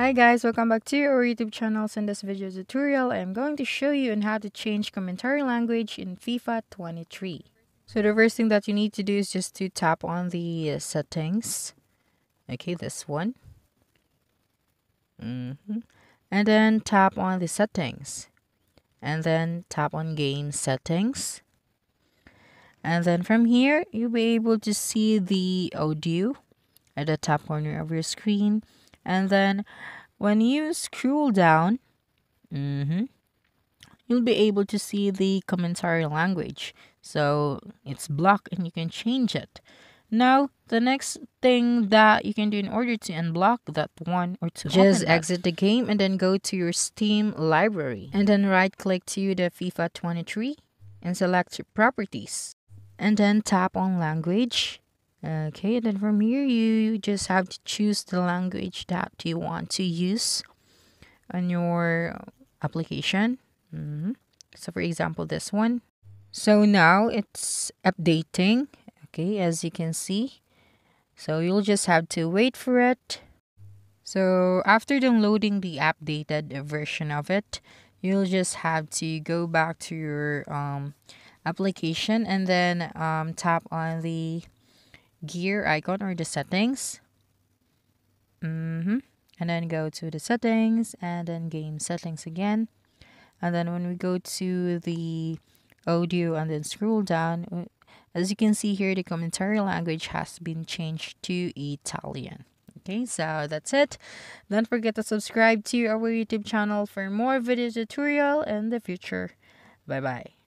Hi guys, welcome back to our YouTube channel. In this video tutorial, I'm going to show you on how to change commentary language in FIFA 23. So the first thing that you need to do is just to tap on the settings. Okay, this one. Mm -hmm. And then tap on the settings. And then tap on game settings. And then from here, you'll be able to see the audio at the top corner of your screen. And then when you scroll down, mm -hmm, you'll be able to see the commentary language. So it's blocked and you can change it. Now, the next thing that you can do in order to unblock that one or two just exit the game and then go to your Steam library and then right click to the FIFA 23 and select properties and then tap on language. Okay, then from here you just have to choose the language that you want to use on your application. Mm -hmm. So for example, this one. So now it's updating okay as you can see so you'll just have to wait for it so after downloading the updated version of it you'll just have to go back to your um, application and then um, tap on the gear icon or the settings mm -hmm. and then go to the settings and then game settings again and then when we go to the audio and then scroll down as you can see here, the commentary language has been changed to Italian. Okay, so that's it. Don't forget to subscribe to our YouTube channel for more video tutorial in the future. Bye-bye.